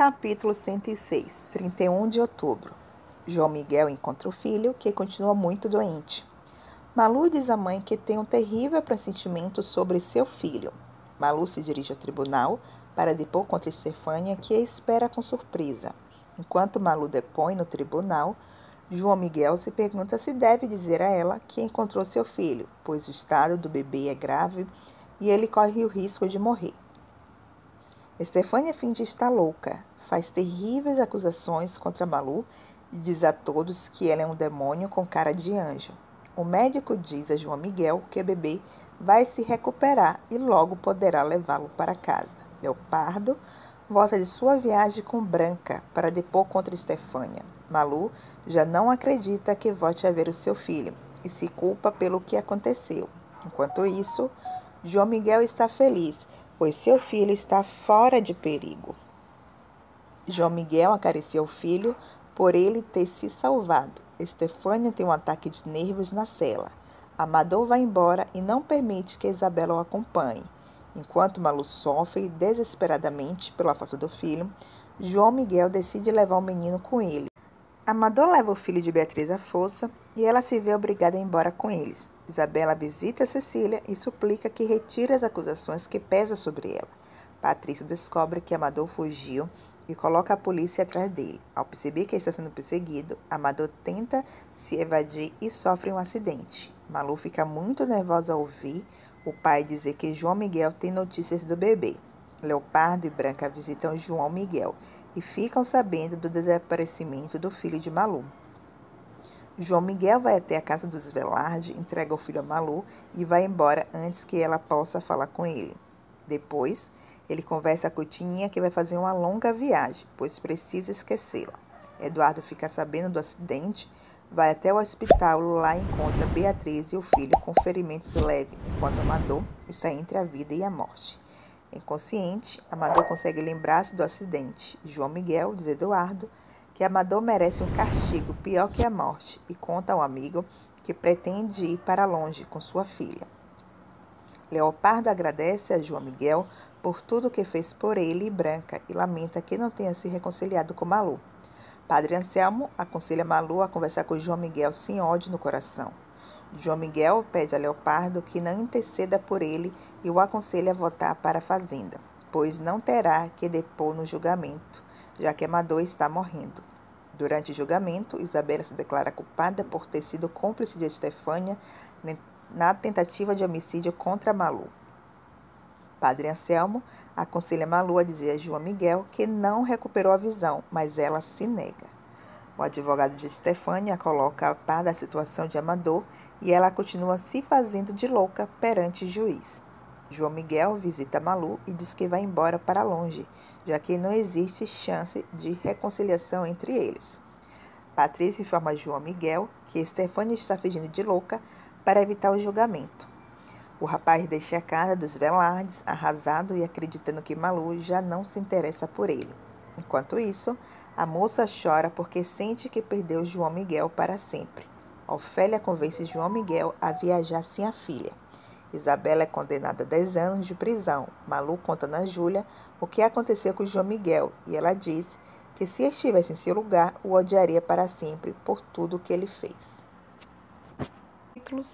Capítulo 106, 31 de outubro. João Miguel encontra o filho, que continua muito doente. Malu diz à mãe que tem um terrível pressentimento sobre seu filho. Malu se dirige ao tribunal para depor contra Estefânia, que a espera com surpresa. Enquanto Malu depõe no tribunal, João Miguel se pergunta se deve dizer a ela que encontrou seu filho, pois o estado do bebê é grave e ele corre o risco de morrer. Estefânia finge estar louca, faz terríveis acusações contra Malu e diz a todos que ela é um demônio com cara de anjo. O médico diz a João Miguel que o bebê vai se recuperar e logo poderá levá-lo para casa. Leopardo volta de sua viagem com Branca para depor contra Estefânia. Malu já não acredita que volte a ver o seu filho e se culpa pelo que aconteceu. Enquanto isso, João Miguel está feliz pois seu filho está fora de perigo. João Miguel acaricia o filho por ele ter se salvado. Estefânia tem um ataque de nervos na cela. Amador vai embora e não permite que Isabela o acompanhe. Enquanto Malu sofre desesperadamente pela falta do filho, João Miguel decide levar o menino com ele. Amador leva o filho de Beatriz à força e ela se vê obrigada a ir embora com eles. Isabela visita Cecília e suplica que retire as acusações que pesam sobre ela. Patrício descobre que Amador fugiu e coloca a polícia atrás dele. Ao perceber que está sendo perseguido, Amador tenta se evadir e sofre um acidente. Malu fica muito nervosa ao ouvir o pai dizer que João Miguel tem notícias do bebê. Leopardo e Branca visitam João Miguel e ficam sabendo do desaparecimento do filho de Malu. João Miguel vai até a casa dos Velarde, entrega o filho a Malu e vai embora antes que ela possa falar com ele. Depois, ele conversa com Tininha que vai fazer uma longa viagem, pois precisa esquecê-la. Eduardo fica sabendo do acidente, vai até o hospital, lá encontra Beatriz e o filho com ferimentos leves, enquanto Amador está entre a vida e a morte. Inconsciente, Amador consegue lembrar-se do acidente. João Miguel, diz Eduardo, que Amador merece um castigo pior que a morte e conta ao amigo que pretende ir para longe com sua filha. Leopardo agradece a João Miguel por tudo que fez por ele e Branca e lamenta que não tenha se reconciliado com Malu. Padre Anselmo aconselha Malu a conversar com João Miguel sem ódio no coração. João Miguel pede a Leopardo que não interceda por ele e o aconselha a voltar para a fazenda, pois não terá que depor no julgamento, já que Amador está morrendo. Durante o julgamento, Isabela se declara culpada por ter sido cúmplice de Estefânia na tentativa de homicídio contra Malu. Padre Anselmo aconselha Malu a dizer a João Miguel que não recuperou a visão, mas ela se nega. O advogado de Estefânia coloca a par da situação de Amador e ela continua se fazendo de louca perante o juiz. João Miguel visita Malu e diz que vai embora para longe, já que não existe chance de reconciliação entre eles. Patrícia informa João Miguel que Estefânia está fingindo de louca para evitar o julgamento. O rapaz deixa a casa dos Velardes, arrasado e acreditando que Malu já não se interessa por ele. Enquanto isso, a moça chora porque sente que perdeu João Miguel para sempre. Ofélia convence João Miguel a viajar sem a filha. Isabela é condenada a 10 anos de prisão. Malu conta na Júlia o que aconteceu com João Miguel e ela diz que se estivesse em seu lugar, o odiaria para sempre por tudo que ele fez. Capítulo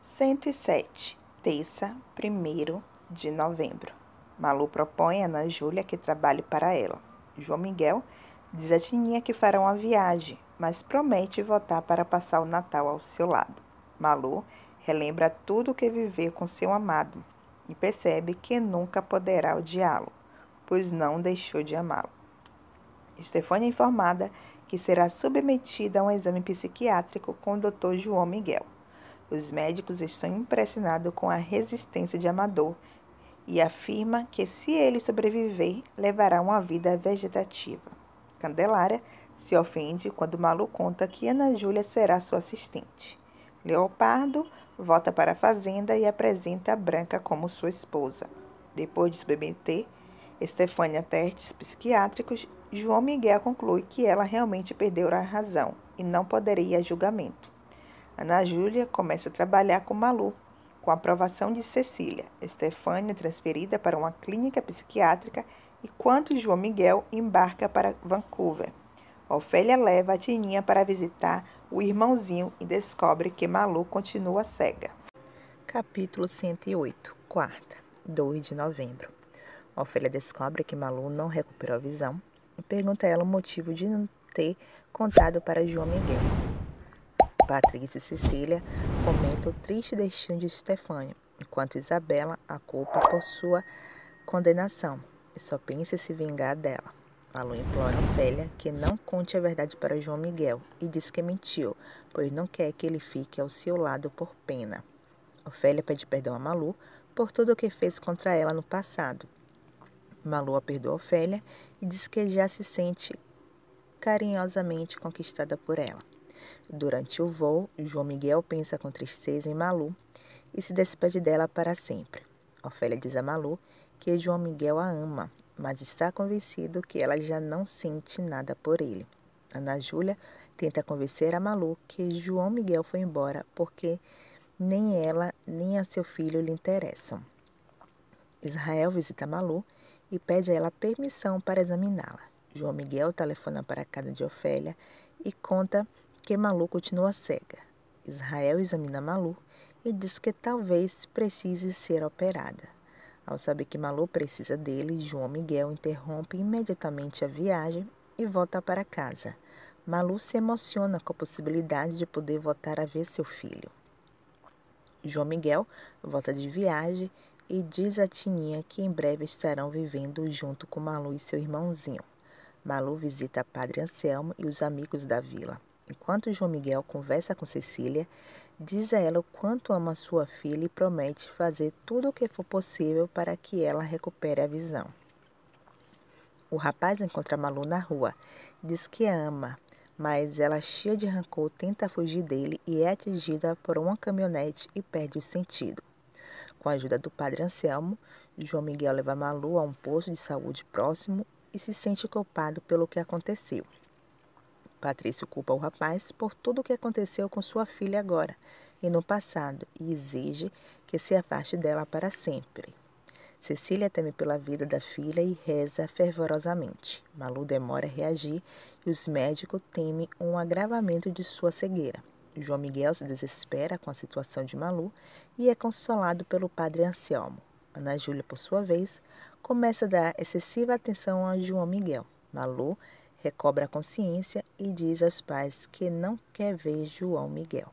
107, terça, 1 de novembro. Malu propõe a Ana Júlia que trabalhe para ela. João Miguel diz a Tininha que fará uma viagem, mas promete voltar para passar o Natal ao seu lado. Malu relembra tudo o que viveu com seu amado e percebe que nunca poderá odiá-lo, pois não deixou de amá-lo. Estefânia é informada que será submetida a um exame psiquiátrico com o Dr. João Miguel. Os médicos estão impressionados com a resistência de Amador e afirma que se ele sobreviver, levará uma vida vegetativa. Candelária se ofende quando Malu conta que Ana Júlia será sua assistente. Leopardo volta para a fazenda e apresenta a Branca como sua esposa. Depois de submeter Estefânia a testes psiquiátricos, João Miguel conclui que ela realmente perdeu a razão e não poderia ir a julgamento. Ana Júlia começa a trabalhar com Malu, com a aprovação de Cecília. Estefânia é transferida para uma clínica psiquiátrica enquanto João Miguel embarca para Vancouver. Ofélia leva a Tininha para visitar o irmãozinho e descobre que Malu continua cega. Capítulo 108, quarta, 2 de novembro. Ofélia descobre que Malu não recuperou a visão e pergunta a ela o motivo de não ter contado para João Miguel. Patrícia e Cecília comentam o triste destino de Stefânia, enquanto Isabela a culpa por sua condenação e só pensa em se vingar dela. Malu implora a Ofélia que não conte a verdade para João Miguel e diz que mentiu, pois não quer que ele fique ao seu lado por pena. Ofélia pede perdão a Malu por tudo o que fez contra ela no passado. Malu a perdoa Ofélia e diz que já se sente carinhosamente conquistada por ela. Durante o voo, João Miguel pensa com tristeza em Malu e se despede dela para sempre. Ofélia diz a Malu que João Miguel a ama, mas está convencido que ela já não sente nada por ele. Ana Júlia tenta convencer a Malu que João Miguel foi embora porque nem ela nem a seu filho lhe interessam. Israel visita Malu e pede a ela permissão para examiná-la. João Miguel telefona para a casa de Ofélia e conta que Malu continua cega. Israel examina Malu e diz que talvez precise ser operada. Ao saber que Malu precisa dele, João Miguel interrompe imediatamente a viagem e volta para casa. Malu se emociona com a possibilidade de poder voltar a ver seu filho. João Miguel volta de viagem e diz a Tininha que em breve estarão vivendo junto com Malu e seu irmãozinho. Malu visita Padre Anselmo e os amigos da vila. Enquanto João Miguel conversa com Cecília, diz a ela o quanto ama sua filha e promete fazer tudo o que for possível para que ela recupere a visão. O rapaz encontra Malu na rua, diz que a ama, mas ela, cheia de rancor, tenta fugir dele e é atingida por uma caminhonete e perde o sentido. Com a ajuda do padre Anselmo, João Miguel leva Malu a um posto de saúde próximo e se sente culpado pelo que aconteceu. Patrício culpa o rapaz por tudo o que aconteceu com sua filha agora e no passado e exige que se afaste dela para sempre. Cecília teme pela vida da filha e reza fervorosamente. Malu demora a reagir e os médicos temem um agravamento de sua cegueira. João Miguel se desespera com a situação de Malu e é consolado pelo padre Anselmo. Ana Júlia, por sua vez, começa a dar excessiva atenção a João Miguel. Malu recobra a consciência e diz aos pais que não quer ver João Miguel.